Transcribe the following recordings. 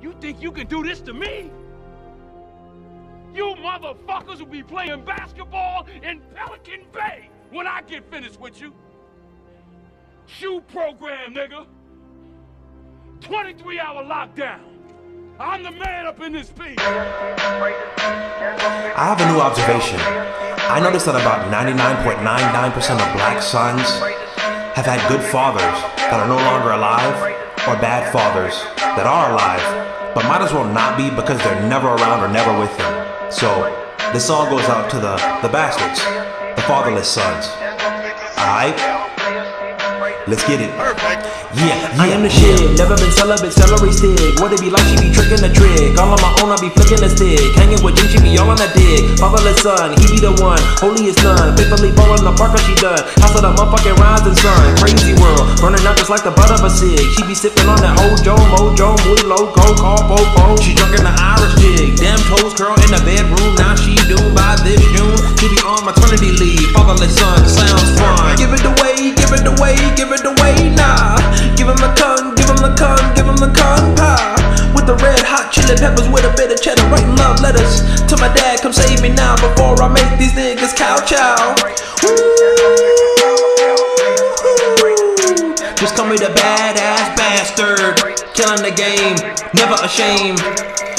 You think you can do this to me? You motherfuckers will be playing basketball in Pelican Bay when I get finished with you. SHU program, nigga. 23 hour lockdown. I'm the man up in this piece. I have a new observation. I noticed that about 99.99% of black sons have had good fathers that are no longer alive or bad fathers that are alive but might as well not be because they're never around or never with them. So this all goes out to the, the bastards, the fatherless sons. Alright? Let's get it. Yeah, yeah, I am the shit. Never been celibate, celery stick. What it be like? She be tricking the trick. All on my own, I be flicking the stick. Hanging with Jing, she be all on that dick. Fatherless son, he be the one. Holiest son. Faithfully ballin' the park, she done. House of the motherfucking rising sun. Crazy world. Just like the butt of a cig. She be sipping on that Hojo, Mojo, muy loco, call po She drunk in the Irish jig. Damn toes curl in the bedroom. Now she doomed by this June. She be on maternity leave. Fatherless son, sounds fun. Give it away, give it away, give it away now. Give him the tongue, give him the tongue, give him the tongue pie. With the red hot chili peppers with a bit of cheddar, writing love letters to my dad. Come save me now before I make these niggas cow chow. Killing the game, never ashamed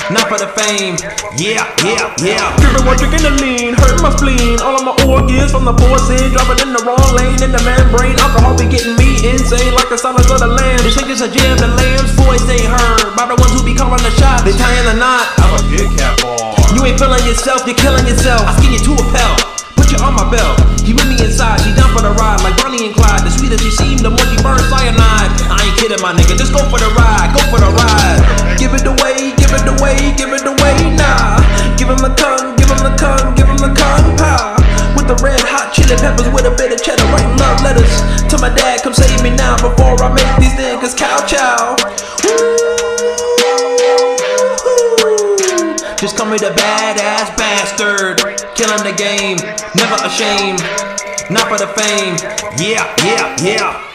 not for the fame. Yeah, yeah, yeah. Dripping one drinking the lean, hurting my spleen. All of my organs from the forces, dropping in the wrong lane in the membrane. Alcohol be getting me insane like the silence of the lamb. The shit is a jam, the lamb's voice ain't heard by the ones who be calling the shots. They tying the knot. I'm a big cat boy. You ain't feeling yourself, you're killing yourself. I skin you to a pelt. Put you on my belt. He with me inside, she down for the ride like Bonnie and Clyde. The sweeter she seemed, the more she burns cyanide. I ain't kidding, my nigga. Just go for the chili peppers with a bit of cheddar, writing love letters to my dad. Come save me now before I make these niggas cow chow. Just call me the badass bastard, killing the game, never ashamed, not for the fame. Yeah, yeah, yeah.